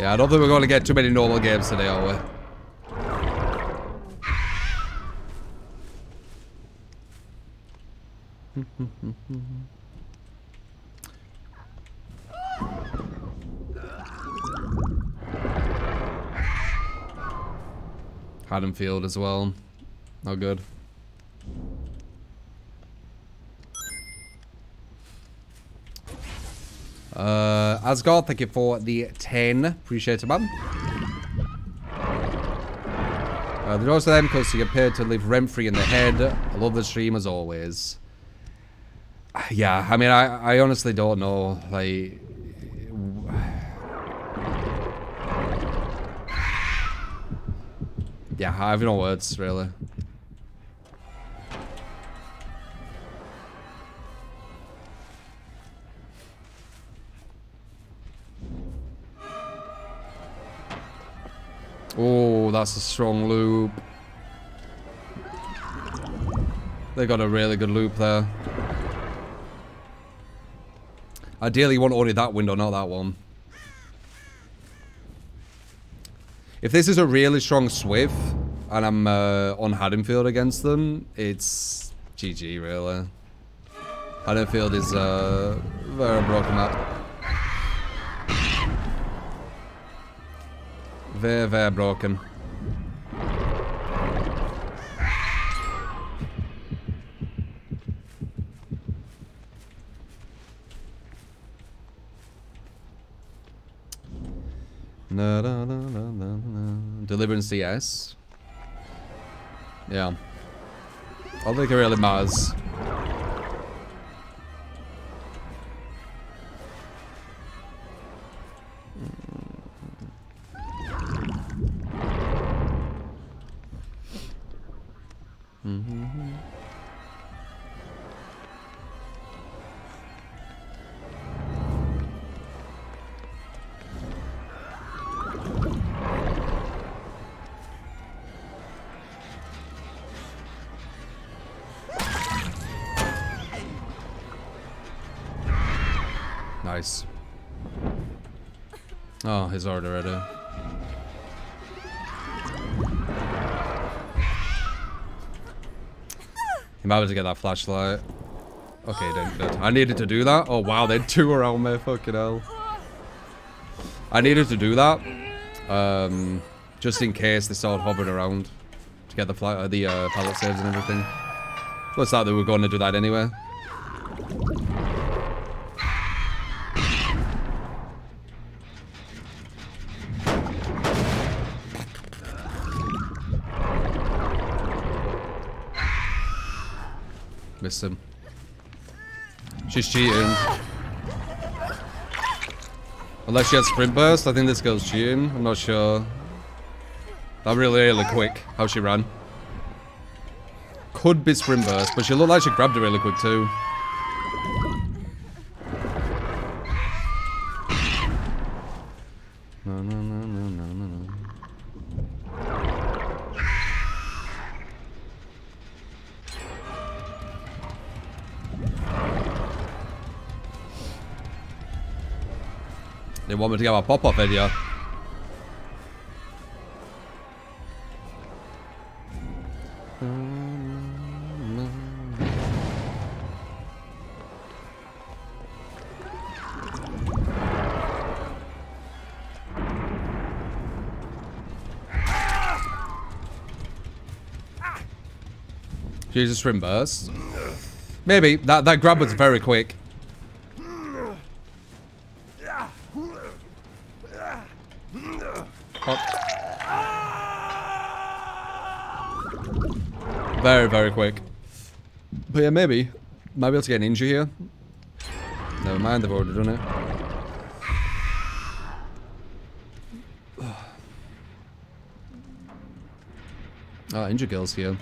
Yeah, I don't think we're going to get too many normal games today, are we? Haddonfield as well. Not good. Uh, Asgard, thank you for the 10. Appreciate it, man. Uh, the doors to them because you paid to live rent-free in the head. I love the stream as always. Yeah, I mean, I, I honestly don't know. Like, yeah, I have no words, really. Oh, that's a strong loop. They got a really good loop there. Ideally, you want only that window, not that one. If this is a really strong Swift, and I'm uh, on Haddonfield against them, it's GG, really. Haddonfield is uh, very broken map. Very, very broken. Na, na, na. Deliverance yes. Yeah. I don't think it really matters. Mm-hmm. Nice. Oh, already ready. He might have to get that flashlight. Okay, didn't. I needed to do that. Oh wow, they two around me. Fucking hell. I needed to do that, um, just in case they started hovering around to get the flight, uh, the uh, pallet saves and everything. Looks like they were going to do that anyway. Him. She's cheating. Unless she has sprint burst, I think this girl's cheating. I'm not sure. That really, really quick, how she ran. Could be sprint burst, but she looked like she grabbed it really quick too. They want me to get my pop-off video. Jesus, sprint burst. Maybe. That, that grab was very quick. Very, very quick. But yeah, maybe. Might be able to get an injury here. Never mind, they've already done it. Ah, injury girls here.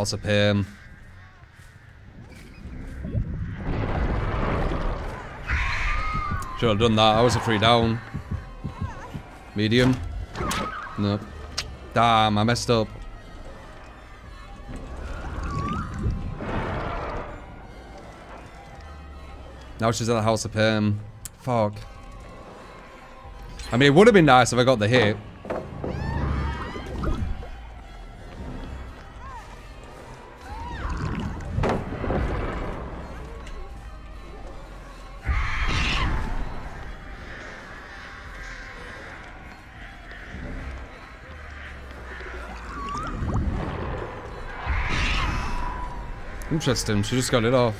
House of him. Should have done that. I was a free down. Medium. Nope. Damn, I messed up. Now she's at the House of Pain. Fuck. I mean, it would have been nice if I got the hit. Interesting, she just got it off.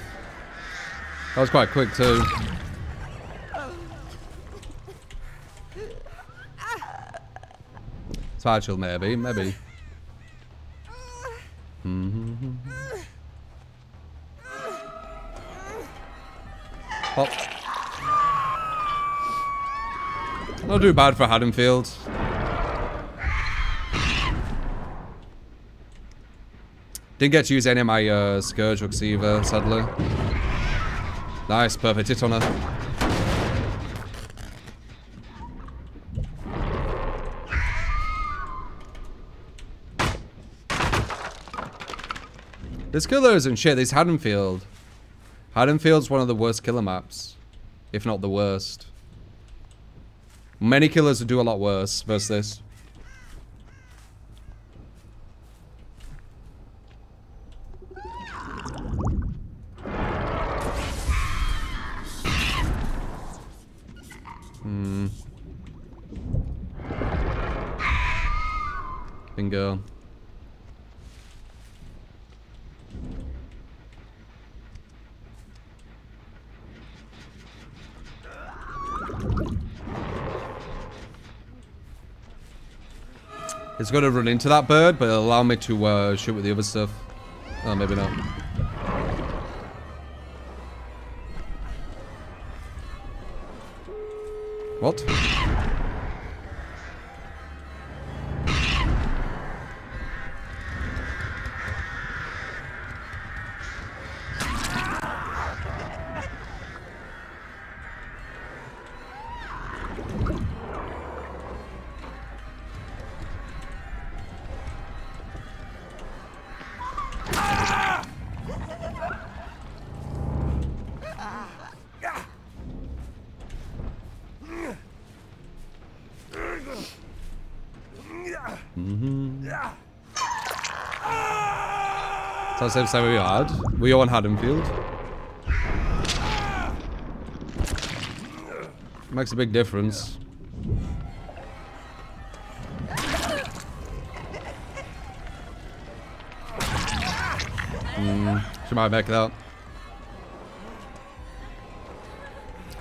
That was quite quick too. Spatula maybe, maybe. Mm-hmm. Hop. Not too bad for Haddonfield. Didn't get to use any of my uh, Scourge hooks either, sadly. Nice, perfect hit on her. This killer isn't shit, this Haddonfield. Haddonfield's one of the worst killer maps. If not the worst. Many killers would do a lot worse versus this. Bingo. It's going to run into that bird, but it'll allow me to uh, shoot with the other stuff. Oh, maybe not. What? The same side we had. We on Haddonfield. Makes a big difference. Mm, she might make that.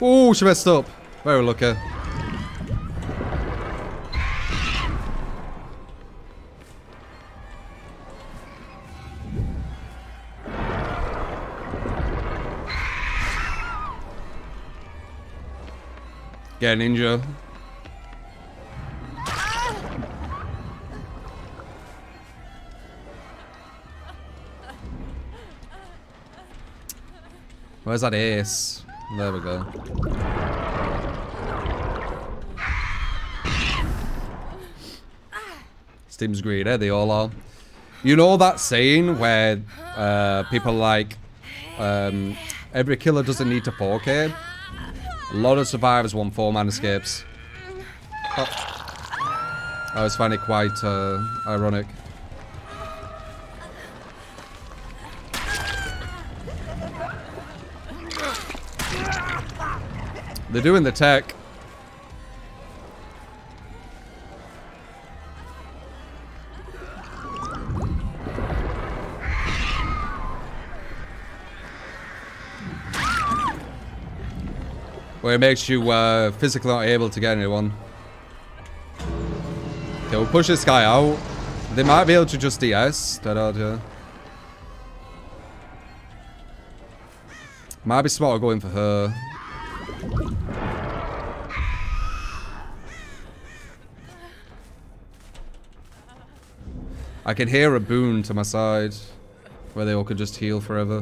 Oh, she messed up. Very lucky. Yeah, ninja. Where's that ace? There we go. Steam's greedy, they all are. You know that saying where uh, people like, um, every killer doesn't need to 4K? A lot of survivors want four-man escapes. Oh. I always find it quite uh, ironic. They're doing the tech. It makes you uh, physically not able to get anyone. Okay, we'll push this guy out. They might be able to just DS. Da out here. Might be smarter going for her. I can hear a boon to my side. Where they all could just heal forever.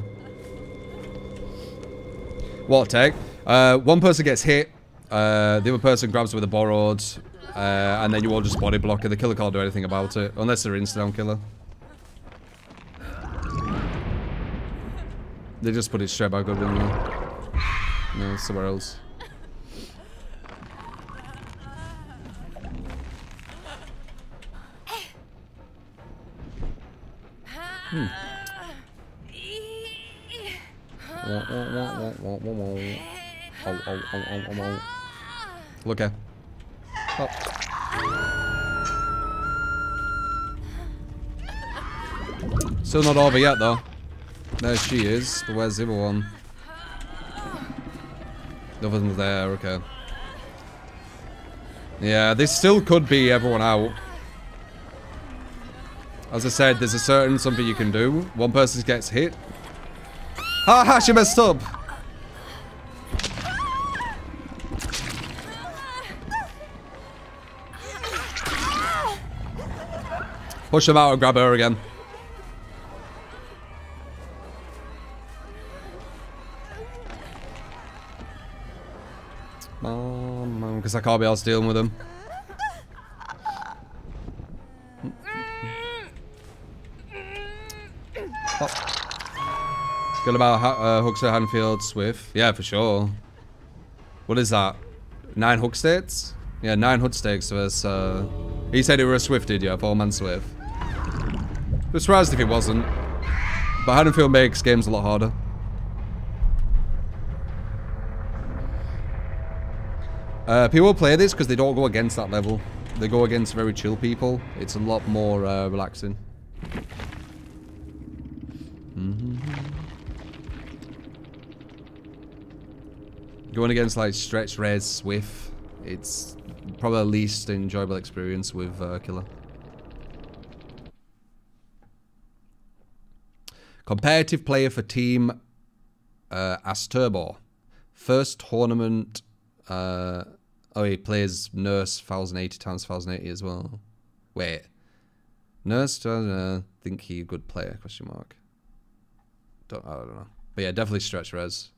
What, tech? Uh, one person gets hit. Uh, the other person grabs with a borrowed. Uh, and then you all just body block it. The killer can't do anything about it. Unless they're instant killer. They just put it straight back up in there. No, somewhere else. Hmm. Look at. Oh. Still not over yet, though. There she is. But where's the other one? The other one's there, okay. Yeah, this still could be everyone out. As I said, there's a certain something you can do. One person gets hit. Ha she messed up! Push him out and grab her again. Because I can't be else dealing with him. Oh. Got about uh, Huckster, Haddonfield, Swift. Yeah, for sure. What is that? Nine hook states? Yeah, nine hook stakes versus... Uh, he said it were a Swifted, yeah, four-man Swift. Surprised if it wasn't. But Haddonfield makes games a lot harder. Uh, people play this because they don't go against that level. They go against very chill people. It's a lot more uh, relaxing. Mm -hmm. Going against like Stretch, Rez, Swift, it's probably the least enjoyable experience with uh, Killer. Competitive player for team uh, Asturbo. First tournament. Uh, oh, he plays Nurse 1080 times 1080 as well. Wait. Nurse, uh, think he a good player, question mark. Don't, I don't know. But yeah, definitely stretch res.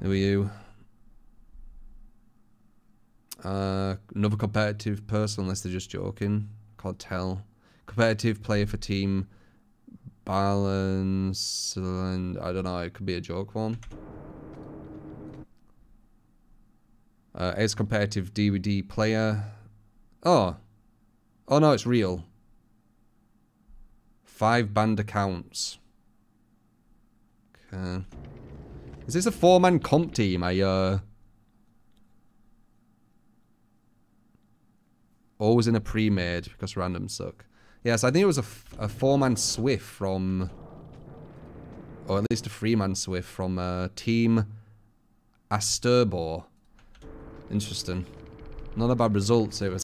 Who are you? Uh, another competitive person, unless they're just joking. Can't tell. Competitive player for team balance and I don't know. It could be a joke one. Uh, as competitive DBD player. Oh. Oh no, it's real. Five band accounts. Okay. Is this a four-man comp team? I, uh... Always in a pre-made because random suck. Yes, I think it was a, a four-man Swift from... Or at least a three-man Swift from uh, Team Asturbo. Interesting. Not a bad result, it was